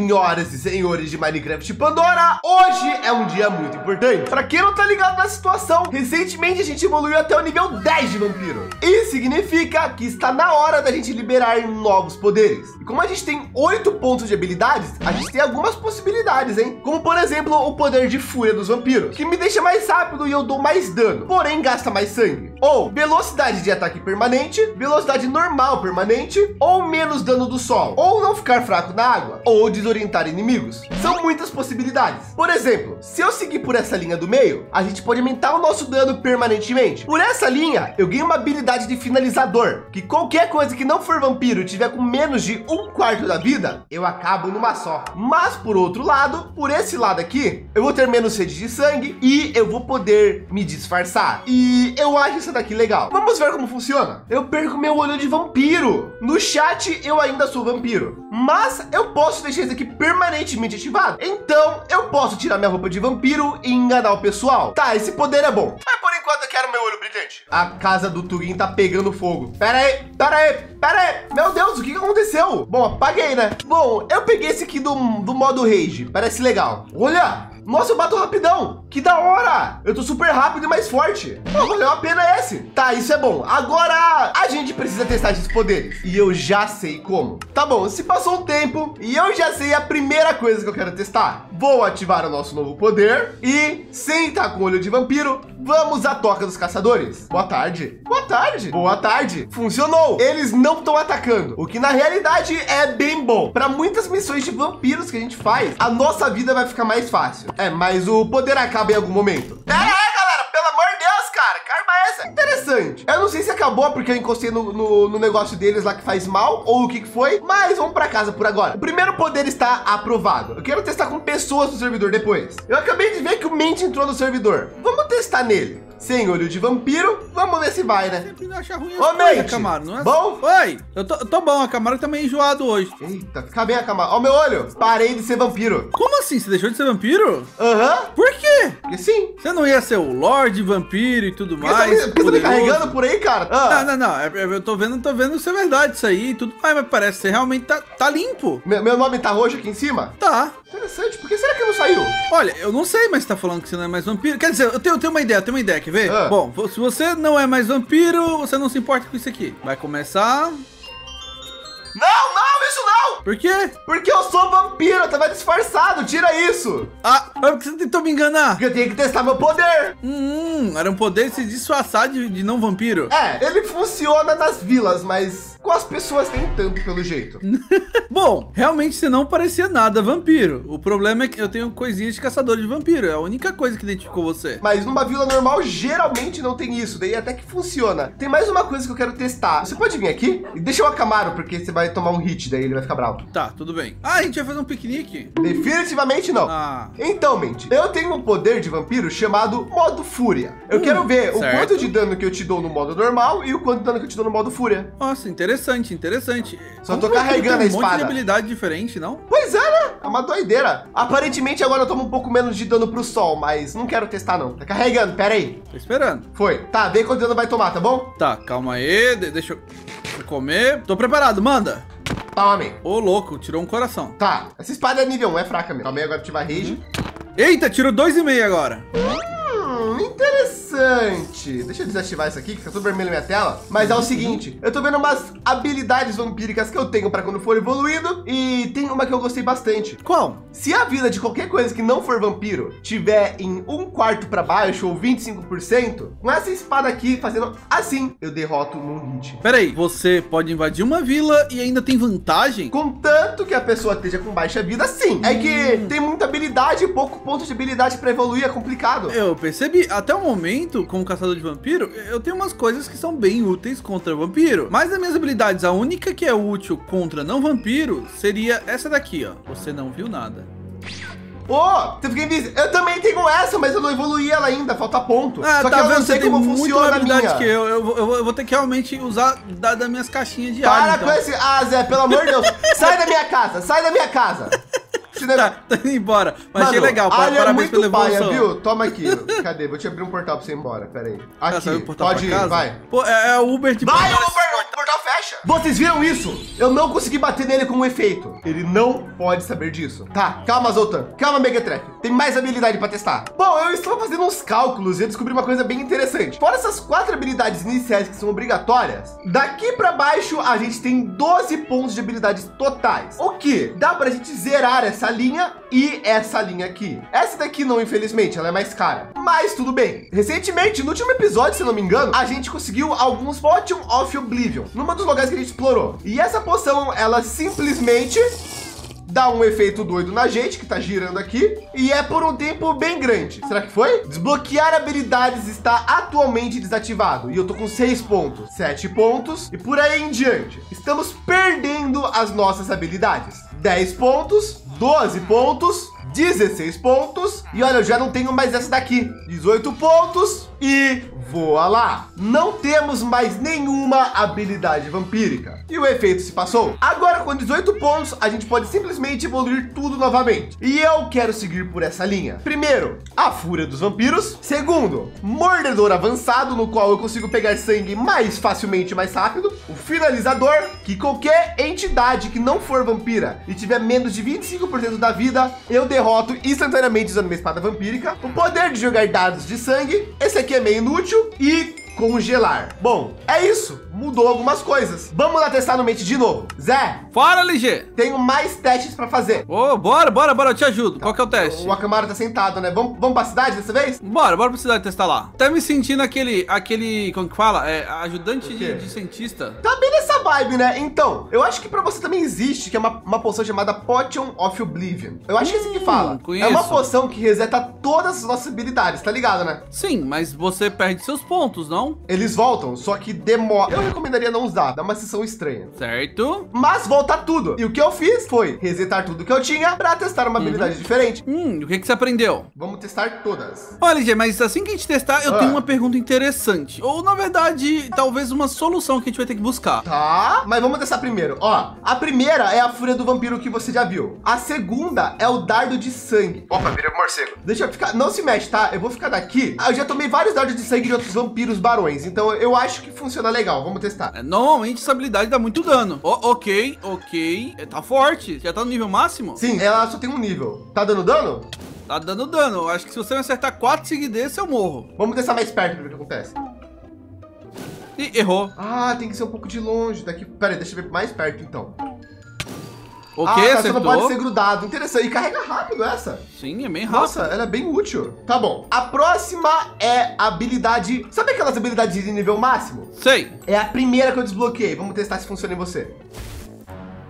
Senhoras e senhores de Minecraft Pandora, hoje é um dia muito importante. Para quem não tá ligado na situação, recentemente a gente evoluiu até o nível 10 de vampiro. Isso significa que está na hora da gente liberar novos poderes. E como a gente tem oito pontos de habilidades, a gente tem algumas possibilidades, hein? Como por exemplo, o poder de fúria dos vampiros, que me deixa mais rápido e eu dou mais dano, porém gasta mais sangue. Ou velocidade de ataque permanente, velocidade normal permanente, ou menos dano do sol, ou não ficar fraco na água, ou desorientar inimigos. São muitas possibilidades. Por exemplo, se eu seguir por essa linha do meio, a gente pode aumentar o nosso dano permanentemente. Por essa linha, eu ganho uma habilidade de finalizador, que qualquer coisa que não for vampiro tiver com menos de um quarto da vida, eu acabo numa só. Mas por outro lado, por esse lado aqui, eu vou ter menos sede de sangue e eu vou poder me disfarçar. E eu acho isso daqui legal. Vamos ver como funciona. Eu perco meu olho de vampiro. No chat eu ainda sou vampiro, mas eu posso deixar isso aqui permanentemente ativado. Então eu posso tirar minha roupa de vampiro e enganar o pessoal. Tá, esse poder é bom. Mas por enquanto eu quero meu olho brilhante. A casa do Tugin tá pegando fogo. Pera aí, pera aí, pera aí. Meu Deus, o que, que aconteceu? Bom, apaguei, né? Bom, eu peguei esse aqui do, do modo rage. Parece legal. Olha, nossa, eu bato rapidão. Que da hora. Eu tô super rápido e mais forte. Pô, valeu a pena esse. Tá, isso é bom. Agora a gente precisa testar esses poderes. E eu já sei como. Tá bom, se passou um tempo e eu já sei a primeira coisa que eu quero testar. Vou ativar o nosso novo poder e, sem estar com olho de vampiro, vamos à toca dos caçadores. Boa tarde. Boa tarde. Boa tarde. Funcionou. Eles não estão atacando, o que na realidade é bem bom. Para muitas missões de vampiros que a gente faz, a nossa vida vai ficar mais fácil. É, mas o poder acaba em algum momento. Pera Interessante. Eu não sei se acabou porque eu encostei no, no, no negócio deles lá que faz mal ou o que, que foi, mas vamos para casa por agora. O primeiro poder está aprovado. Eu quero testar com pessoas no servidor depois. Eu acabei de ver que o Mente entrou no servidor. Vamos testar nele sem olho de vampiro. Vamos ver se vai, né? Sempre não acha ruim Ô, Mente, Camaro, não é? bom? Oi, eu tô, eu tô bom, a Camaro tá meio enjoado hoje. Eita, fica bem acamado. Ó, meu olho. Parei de ser vampiro. Como assim? Você deixou de ser vampiro? Aham. Por quê? Porque sim. Você não ia ser o Lorde Vampiro e tudo que mais? você tá me, por que você tá me poderoso? carregando por aí, cara? Ah, Não, não, não. é- é- Eu tô vendo, tô vendo se é verdade isso aí e tudo mais, mas parece que você realmente tá, tá limpo. meu, meu nome tá roxo aqui em cima? Tá. Interessante. Por que será que não saiu? Olha, eu não sei, mas você tá falando que você não é mais vampiro. Quer dizer, eu tenho, eu tenho uma ideia, eu tenho uma ideia, quer ver? Ah. Bom, se você não é mais vampiro, você não se importa com isso aqui. Vai começar. Por quê? Porque eu sou vampiro, eu tava disfarçado, tira isso! Ah, porque você tentou me enganar. Porque eu tenho que testar meu poder! Hum, era um poder se disfarçar de, de não vampiro. É, ele funciona nas vilas, mas com as pessoas nem tanto pelo jeito. Bom, realmente você não parecia nada vampiro. O problema é que eu tenho coisinhas de caçador de vampiro. É a única coisa que identificou você. Mas numa vila normal, geralmente não tem isso, daí até que funciona. Tem mais uma coisa que eu quero testar. Você pode vir aqui? E deixa eu acamaro, porque você vai tomar um hit, daí ele vai ficar bravo. Tá, tudo bem. Ah, a gente vai fazer um piquenique? Definitivamente não. Ah, Então, mente, eu tenho um poder de vampiro chamado modo fúria. Eu quero ver o certo. quanto de dano que eu te dou no modo normal e o quanto de dano que eu te dou no modo fúria. nossa, interessante, interessante. Só tô Como você carregando tem a um monte de espada. habilidade diferente, não? Pois é, né? É uma doideira. Aparentemente agora eu tomo um pouco menos de dano pro sol, mas não quero testar não. Tá carregando, pera aí. Tô esperando. Foi. Tá, vê quanto dano vai tomar, tá bom? Tá, calma aí. de- deixa, eu, comer. Tô preparado, manda. Tome. Ô, louco, tirou um coração. Tá, essa espada é nível 1, é fraca mesmo. Calma aí, agora ativar rage. Eita, tirou dois e meio agora. Hum, interessante. Deixa eu desativar isso aqui, que fica tudo vermelho na minha tela. Mas é o seguinte, eu tô vendo umas habilidades vampíricas que eu tenho pra quando for evoluído. E tem uma que eu gostei bastante. Qual? Se a vida de qualquer coisa que não for vampiro tiver em um quarto pra baixo ou 25%, com essa espada aqui fazendo assim, eu derroto num hit. Pera aí, você pode invadir uma vila e ainda tem vantagem? Contanto que a pessoa esteja com baixa vida, sim. É que tem muita habilidade e pouco ponto de habilidade pra evoluir, é complicado. Eu percebi, até o momento, como caçador de vampiro, eu tenho umas coisas que são bem úteis contra vampiro. Mas das minhas habilidades, a única que é útil contra não vampiro seria essa daqui, ó. Você não viu nada. Ô, você fica invisível. Eu também tenho essa, mas eu não evoluí ela ainda, falta ponto. Ah, Só que tá eu vendo? não sei como funciona a minha. que eu. Eu, vou- eu eu vou ter que realmente usar da, das minhas caixinhas de Para ar, então. com esse... Ah, Zé, pelo amor de Deus. sai da minha casa, sai da minha casa. Negócio- Tá, tá indo embora. Mas achei legal, pa- alho é parabéns pela muito paia, evolução. viu? Toma aqui. Cadê? Vou te abrir um portal pra você ir embora. Pera aí. Ah, Aqui, pode ir, vai. Pô, é, é o Uber de Vai, baixo. Uber, o portal fecha. Vocês viram isso? Eu não consegui bater nele com um efeito. Ele não pode saber disso. Tá, calma, Zoltan. Calma, Megatrap. Tem mais habilidade para testar. Bom, eu estava fazendo uns cálculos e eu descobri uma coisa bem interessante. Fora essas quatro habilidades iniciais que são obrigatórias, daqui para baixo a gente tem 12 pontos de habilidades totais. O que dá para a gente zerar essa linha e essa linha aqui. Essa daqui não, infelizmente, ela é mais cara. Mas tudo bem. Recentemente, no último episódio, se não me engano, a gente conseguiu alguns Potion of Oblivion, numa dos lugares que a gente explorou. E essa poção, ela simplesmente dá um efeito doido na gente, que tá girando aqui, e é por um tempo bem grande. Será que foi? Desbloquear habilidades está atualmente desativado, e eu tô com seis pontos, sete pontos, e por aí em diante. Estamos perdendo as nossas habilidades. 10 pontos, 12 pontos, 16 pontos, e olha, eu já não tenho mais essa daqui, 18 pontos, e voa lá. Não temos mais nenhuma habilidade vampírica. E o efeito se passou. Agora, com 18 pontos, a gente pode simplesmente evoluir tudo novamente. E eu quero seguir por essa linha. Primeiro, a Fúria dos Vampiros. Segundo, Mordedor Avançado, no qual eu consigo pegar sangue mais facilmente e mais rápido. O Finalizador, que qualquer entidade que não for vampira e tiver menos de 25% da vida, eu derroto instantaneamente usando minha espada vampírica. O poder de jogar dados de sangue. Esse aqui é meio inútil e congelar. Bom, é isso. Mudou algumas coisas. Vamos lá testar no Mente de novo. Zé. Fala, LG. Tenho mais testes para fazer. Ô, oh, bora, bora, bora, eu te ajudo. Qual que é o teste? O Akamara tá sentado, né? Vamos, vamos pra cidade dessa vez? Bora, bora pra cidade testar lá. Tá me sentindo aquele, aquele, como que fala? É, ajudante de, de, cientista. Tá bem nessa vibe, né? Então, eu acho que pra você também existe, que é uma, uma poção chamada Potion of Oblivion. Eu acho hum, que é assim que hum, fala. Conheço. É uma poção que reseta todas as nossas habilidades, tá ligado, né? Sim, mas você perde seus pontos, não? Eles voltam, só que demora. Eu recomendaria não usar, dá uma sessão estranha. Certo. Mas volta tudo. E o que eu fiz foi resetar tudo que eu tinha para testar uma uhum. habilidade diferente. Hum, o que, que você aprendeu? Vamos testar todas. Olha, G, mas assim que a gente testar, eu ah. tenho uma pergunta interessante. Ou, na verdade, talvez uma solução que a gente vai ter que buscar. Tá, mas vamos testar primeiro. Ó, a primeira é a Fúria do Vampiro que você já viu. A segunda é o Dardo de Sangue. Opa, virei morcego. Deixa eu ficar... Não se mexe, tá? Eu vou ficar daqui. Eu já tomei vários dardos de sangue de outros vampiros barões. Então, eu acho que funciona legal. Vamos testar. É, normalmente, essa habilidade dá muito dano. Oh, ok, ok. É, tá forte. Já tá no nível máximo? Sim, ela só tem um nível. Tá dando dano? Tá dando dano. Acho que se você acertar quatro seguidezes, eu morro. Vamos testar mais perto pra ver o que acontece. Ih, errou. Ah, tem que ser um pouco de longe daqui. Pera aí, deixa eu ver mais perto, então. O? Ah, tá, não pode ser grudado. Interessante. E carrega rápido essa. Sim, é bem rápido. Nossa, ela é bem útil. Tá bom. A próxima é habilidade... Sabe aquelas habilidades de nível máximo? Sei. É a primeira que eu desbloqueei. Vamos testar se funciona em você.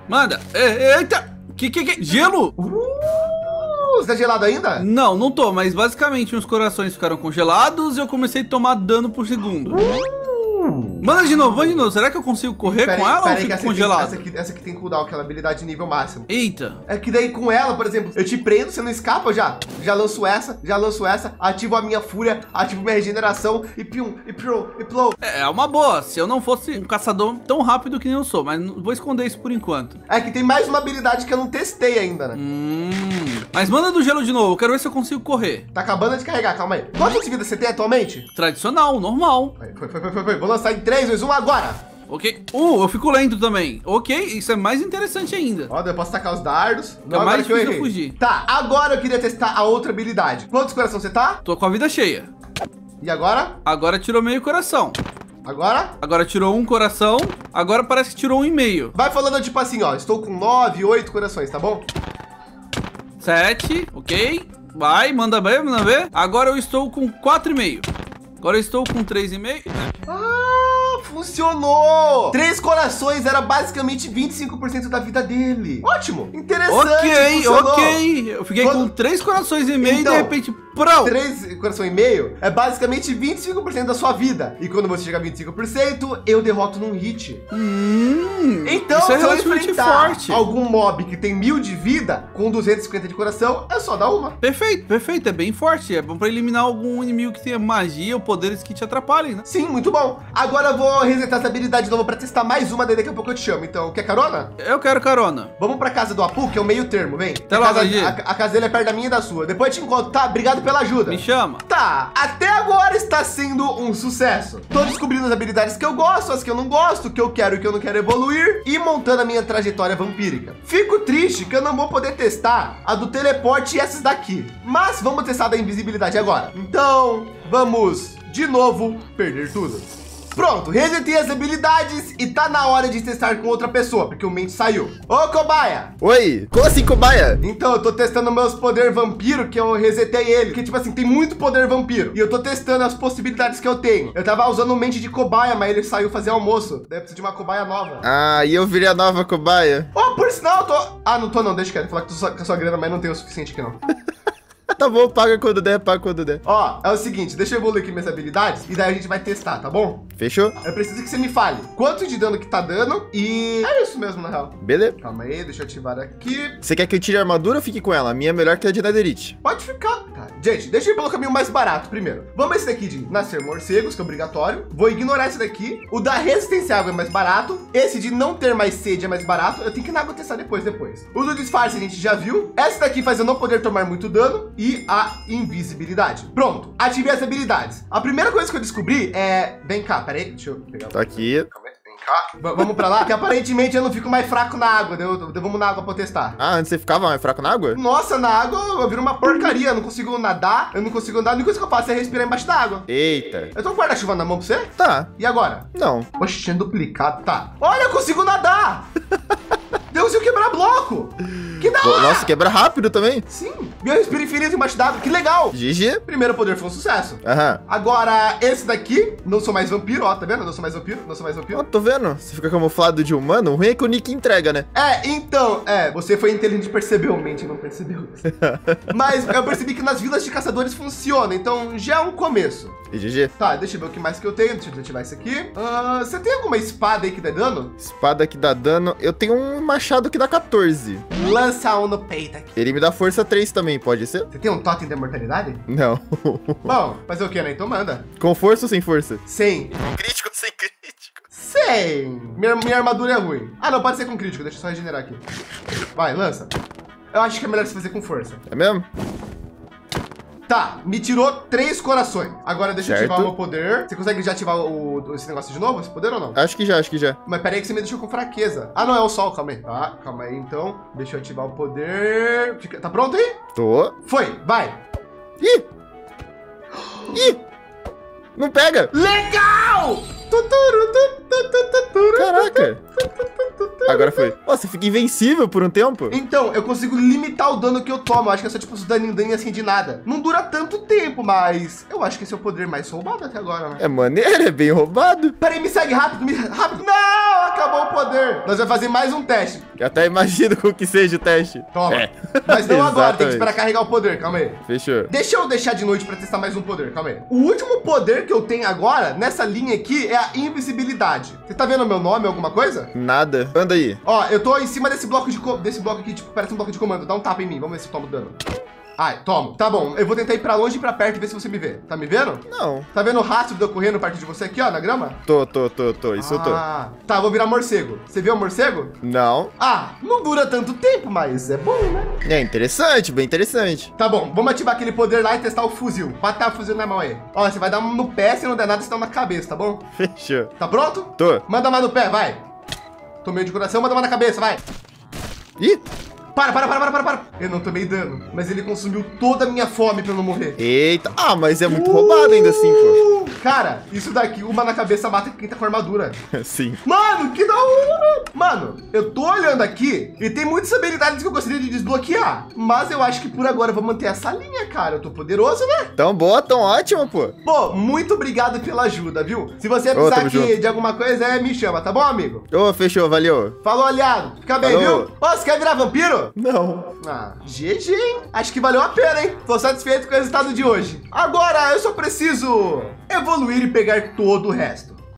Manda. Eita. Que, que, que? Gelo? Uh, você tá gelado ainda? Não, não tô, mas basicamente meus corações ficaram congelados e eu comecei a tomar dano por segundo. Uh. Manda de novo, manda de novo. Será que eu consigo correr com ela ou fico congelado? essa, aqui, essa aqui tem cooldown, aquela habilidade de nível máximo. Eita. É que daí com ela, por exemplo, eu te prendo, você não escapa já. Já lanço essa, já lanço essa, ativo a minha fúria, ativo minha regeneração e pium, e pro, e plou. É, é uma boa. Se eu não fosse um caçador tão rápido que nem eu sou, mas vou esconder isso por enquanto. É que tem mais uma habilidade que eu não testei ainda, né? Hum. Mas manda do gelo de novo, eu quero ver se eu consigo correr. Tá acabando de carregar, calma aí. Quantas vidas você tem atualmente? Tradicional, normal. Foi, foi, foi, foi, foi. Vou lançar em 3, 2, 1, agora! Ok. Uh, eu fico lento também. Ok, isso é mais interessante ainda. Ó, eu posso tacar os dardos. Não, é mais que eu errei. fugir. Tá, agora eu queria testar a outra habilidade. Quantos corações você tá? Tô com a vida cheia. E agora? Agora tirou meio coração. Agora? Agora tirou um coração. Agora parece que tirou um e meio. Vai falando tipo assim, ó. Estou com nove, oito corações, tá bom? Sete, ok. Vai, manda ver, manda ver. Agora eu estou com quatro e meio. Agora eu estou com três e meio. Ah! Funcionou! Três corações era basicamente 25% da vida dele. Ótimo, interessante. Ok, funcionou. ok. Eu fiquei Quando... com três corações e meio então, e de então, repente, prão. Três corações e meio é basicamente 25% da sua vida. E quando você chega a 25%, eu derroto num hit. Hum, então, isso é relativamente forte. algum mob que tem mil de vida com 250 de coração, é só dar uma. Perfeito, perfeito. É bem forte. É bom pra eliminar algum inimigo que tenha magia ou poderes que te atrapalhem, né? Sim, muito bom. Agora eu vou resetar essa habilidade de novo pra testar mais uma, daí daqui a pouco eu te chamo. Então, quer carona? Eu quero carona. Vamos pra casa do Apu, que é o meio termo, vem. Até a, casa, a, a, casa dele é perto da minha e da sua. Depois eu te encontro, tá? Obrigado obrigado pela ajuda. Me chama. Tá, até agora está sendo um sucesso. Tô descobrindo as habilidades que eu gosto, as que eu não gosto, o que eu quero e o que eu não quero evoluir e montando a minha trajetória vampírica. Fico triste que eu não vou poder testar a do teleporte e essas daqui, mas vamos testar a da invisibilidade agora. Então, vamos de novo perder tudo. Pronto, resetei as habilidades e tá na hora de testar com outra pessoa, porque o mente saiu. Ô, cobaia! Oi, como assim, cobaia? Então, eu tô testando meus poder vampiro, que eu resetei ele. Que, tipo assim, tem muito poder vampiro. E eu tô testando as possibilidades que eu tenho. Eu tava usando o mente de cobaia, mas ele saiu fazer almoço. Deve precisar de uma cobaia nova. Ah, e eu virei a nova cobaia. Oh, por sinal, eu tô... Ah, não tô não, deixa eu falar que tô com a sua grana, mas não tenho o suficiente aqui não. tá bom, paga quando der, paga quando der. Ó, é o seguinte, deixa eu evoluir aqui minhas habilidades e daí a gente vai testar, tá bom? Fechou? Eu preciso que você me fale quanto de dano que tá dando e é isso mesmo, na real. Beleza. Calma aí, deixa eu ativar aqui. Você quer que eu tire a armadura ou fique com ela? A minha é melhor que a de Netherite. Pode ficar. Tá, gente, deixa eu ir pelo caminho mais barato primeiro. Vamos esse daqui de nascer morcegos, que é obrigatório. Vou ignorar esse daqui. O da resistência à água é mais barato. Esse de não ter mais sede é mais barato. Eu tenho que ir na água testar depois, depois. O do disfarce a gente já viu. Essa daqui faz eu não poder tomar muito dano. E a invisibilidade. Pronto, ativei as habilidades. A primeira coisa que eu descobri é... Vem cá, peraí, deixa eu pegar... Tá aqui. Vamos pra lá, que aparentemente eu não fico mais fraco na água. Deu, deu- vamos na água pra eu testar. Ah, antes você ficava mais fraco na água? Nossa, na água eu viro uma porcaria. Eu não consigo nadar, eu não consigo andar. A única coisa que eu faço é respirar embaixo da água. Eita. Eu tô com guarda-chuva na mão pra você? Tá. E agora? Não. Oxe, tinha duplicado. Tá. Olha, eu consigo nadar! Deus, eu quebrar bloco! Que da hora! Nossa, quebra rápido também. Sim, meu respiro infinito d'água. Que legal! GG. Primeiro poder foi um sucesso. Aham. Agora, esse daqui, não sou mais vampiro, ó, tá vendo? Não sou mais vampiro, não sou mais Ó, vampiro. tô vendo. Você fica camuflado de humano. O ruim é que o Nick entrega, né? É, então, é, você foi inteligente e percebeu, mente não percebeu. Mas eu percebi que nas vilas de caçadores funciona, então já é um começo. E GG. Tá, deixa eu ver o que mais que eu tenho. Deixa eu desativar isso aqui. Ah, você tem alguma espada aí que dá dano? Espada que dá dano. Eu tenho um machado que dá 14. Lança um no peito aqui. Ele me dá força 3 também, pode ser? Você tem um totem da mortalidade? Não. Bom, fazer o que, né? Então manda. Com força ou sem força? Sem. Crítico ou sem crítico? Sem. Minha, minha armadura é ruim. Ah, não, pode ser com crítico. Deixa eu só regenerar aqui. Vai, lança. Eu acho que é melhor você fazer com força. É mesmo? Tá, me tirou três corações. Agora deixa eu Certo. ativar o meu poder. Você consegue já ativar o, esse negócio de novo? Esse poder ou não? Acho que já, acho que já. Mas peraí que você me deixou com fraqueza. Ah, não, é o sol, calma aí. Tá, calma aí então. Deixa eu ativar o poder. Tá pronto aí? Tô. Foi, vai. Ih! Ih! Não pega! Legal! Caraca! Agora foi. Ó, você fica invencível por um tempo? Então, eu consigo limitar o dano que eu tomo. Eu acho que é só tipo daninho, daninho assim de nada. Não dura tanto tempo, mas eu acho que esse é o poder mais roubado até agora, né? É maneiro, é bem roubado. Peraí, me segue rápido, me... rápido. Não, acabou o poder. Nós vamos fazer mais um teste. Eu até imagino com que seja o teste. Toma. É. Mas não agora, tem que esperar carregar o poder. Calma aí. Fechou. Deixa eu deixar de noite pra testar mais um poder, calma aí. O último poder que eu tenho agora, nessa linha aqui, é a invisibilidade. Você tá vendo o meu nome, alguma coisa? Nada. Anda aí. Ó, eu tô em cima desse bloco de desse bloco aqui, tipo, parece um bloco de comando. Dá um tapa em mim, vamos ver se eu tomo dano. Ai, tomo. Tá bom, eu vou tentar ir pra longe e pra perto e ver se você me vê. Tá me vendo? Não. Tá vendo o rastro de eu correndo perto de você aqui, ó, na grama? Tô, tô, tô, tô. Isso eu tô. Ah, tá, vou virar morcego. Você viu o morcego? Não. Ah, não dura tanto tempo, mas é bom, né? É interessante, bem interessante. Tá bom, vamos ativar aquele poder lá e testar o fuzil. Estar o fuzil na mão aí. Ó, você vai dar no pé, se não der nada, você dá na cabeça, tá bom? Fechou. Tá pronto? Tô. Manda mais no pé, vai. Tomei de coração, manda mais na cabeça, vai. Ih! Para, para, para, para, para, para. Eu não tomei dano, mas ele consumiu toda a minha fome pra eu não morrer. Eita. Ah, mas é muito roubado ainda assim, pô. Cara, isso daqui, uma na cabeça mata quem tá com armadura. Sim. Mano, que da hora! Mano, eu tô olhando aqui e tem muitas habilidades que eu gostaria de desbloquear. Mas eu acho que por agora eu vou manter essa linha, cara. Eu tô poderoso, né? Tão boa, tão ótima, pô. Pô, muito obrigado pela ajuda, viu? Se você precisar aqui de alguma coisa, é, me chama, tá bom, amigo? Ô, fechou, valeu. Falou, aliado. Fica bem, Falou. viu? Ô, você quer virar vampiro? Não. Ah, GG, hein? Acho que valeu a pena, hein? Tô satisfeito com o resultado de hoje. Agora, eu só preciso evoluir e pegar todo o resto.